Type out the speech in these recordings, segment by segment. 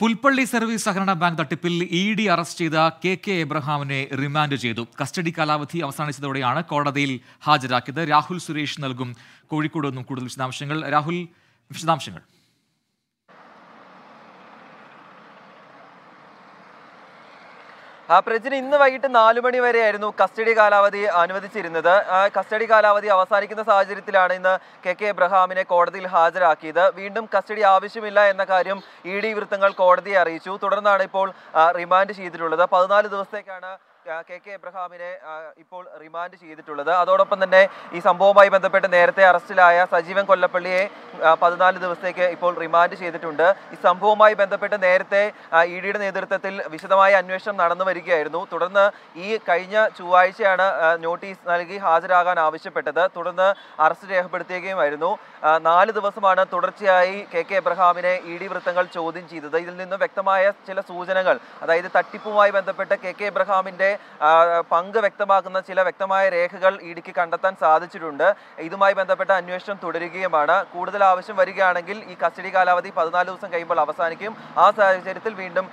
Pulpally service സഹകരണ bank തട്ടിപ്പിൽ E D arrest ചെയ്ത കെ കെ എബ്രഹാമിനെ റിമാൻഡ് ചെയ്തു. കസ്റ്റഡി കാലാവധി അവസാനിച്ചതോടെയാണ് കോടതിയിൽ ഹാജരാക്കിയത്. രാഹുൽ സുരേഷ് നൽകും. കോഴിക്കോട് നിന്നും കൂടുതൽ വിശദാംശങ്ങൾ. രാഹുൽ വിശദാംശങ്ങൾ. പ്രജിന് ഇന്ന് വൈകിട്ട് നാലു മണി വരെയായിരുന്നു കസ്റ്റഡി കാലാവധി അനുവദിച്ചിരുന്നത്. കസ്റ്റഡി കാലാവധി അവസാനിക്കുന്ന സാഹചര്യത്തിലാണ് ഇന്ന് കെ കെ എബ്രഹാമിനെ കോടതിയിൽ ഹാജരാക്കിയത്. വീണ്ടും കസ്റ്റഡി ആവശ്യമില്ല എന്ന കാര്യം ഇ ഡി വൃത്തങ്ങൾ കോടതിയെ അറിയിച്ചു. തുടർന്നാണ് ഇപ്പോൾ റിമാൻഡ് ചെയ്തിട്ടുള്ളത്. പതിനാല് ദിവസത്തേക്കാണ് കെ കെ എബ്രഹാമിനെ ഇപ്പോൾ റിമാൻഡ് ചെയ്തിട്ടുള്ളത്. അതോടൊപ്പം തന്നെ ഈ സംഭവവുമായി ബന്ധപ്പെട്ട് നേരത്തെ അറസ്റ്റിലായ സജീവൻ കൊല്ലപ്പള്ളിയെ പതിനാല് ദിവസത്തേക്ക് ഇപ്പോൾ റിമാൻഡ് ചെയ്തിട്ടുണ്ട്. ഈ സംഭവവുമായി ബന്ധപ്പെട്ട് നേരത്തെ ഇ ഡിയുടെ നേതൃത്വത്തിൽ വിശദമായ അന്വേഷണം നടന്നു വരികയായിരുന്നു. തുടർന്ന് ഈ കഴിഞ്ഞ ചൊവ്വാഴ്ചയാണ് നോട്ടീസ് നൽകി ഹാജരാകാൻ ആവശ്യപ്പെട്ടത്. തുടർന്ന് അറസ്റ്റ് രേഖപ്പെടുത്തുകയുമായിരുന്നു. നാല് ദിവസമാണ് തുടർച്ചയായി കെ കെ എബ്രഹാമിനെ ഇ ഡി വൃത്തങ്ങൾ ചോദ്യം ചെയ്തത്. ഇതിൽ നിന്നും വ്യക്തമായ ചില സൂചനകൾ അതായത് തട്ടിപ്പുമായി ബന്ധപ്പെട്ട് കെ കെ എബ്രഹാമിന്റെ പങ്ക് വ്യക്തമാക്കുന്ന ചില വ്യക്തമായ രേഖകൾ ഇടുക്കി കണ്ടെത്താൻ സാധിച്ചിട്ടുണ്ട്. ഇതുമായി ബന്ധപ്പെട്ട അന്വേഷണം തുടരുകയുമാണ്. കൂടുതൽ ആവശ്യം വരികയാണെങ്കിൽ ഈ കസ്റ്റഡി കാലാവധി പതിനാല് ദിവസം കഴിയുമ്പോൾ അവസാനിക്കും. ആ സാഹചര്യത്തിൽ വീണ്ടും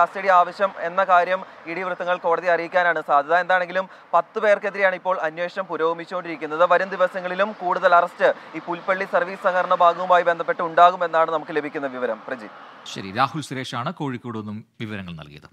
കസ്റ്റഡി ആവശ്യം എന്ന കാര്യം ഇടിവൃത്തങ്ങൾ വൃത്തങ്ങൾ കോടതി അറിയിക്കാനാണ് സാധ്യത. എന്താണെങ്കിലും പത്ത് പേർക്കെതിരെയാണ് ഇപ്പോൾ അന്വേഷണം പുരോഗമിച്ചുകൊണ്ടിരിക്കുന്നത്. വരും ദിവസങ്ങളിലും കൂടുതൽ അറസ്റ്റ് ഈ പുൽപ്പള്ളി സർവീസ് സഹകരണ ഭാഗവുമായി ബന്ധപ്പെട്ട് ഉണ്ടാകുമെന്നാണ് നമുക്ക് ലഭിക്കുന്ന വിവരം. പ്രജി ശരി രാഹുൽ സുരേഷാണ് കോഴിക്കോട് നിന്നും വിവരങ്ങൾ നൽകിയത്.